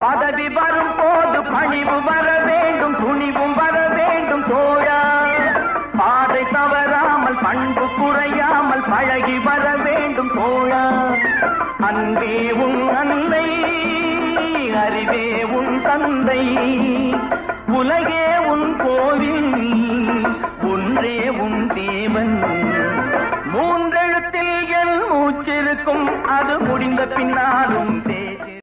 பதவி வரும் போது பணிவு வர வேண்டும் துணிவும் வர வேண்டும் தோழா பாதை தவறாமல் பண்பு குறையாமல் பழகி வர வேண்டும் தோழா அன்பே உன் அன்னை அறிவே உன் தந்தை. உலகே உன் கோவில் ஒன்றே உன் தேவன். மூன்றெழுத்தில் என் மூச்சிருக்கும் அது முடிந்த பின்னால்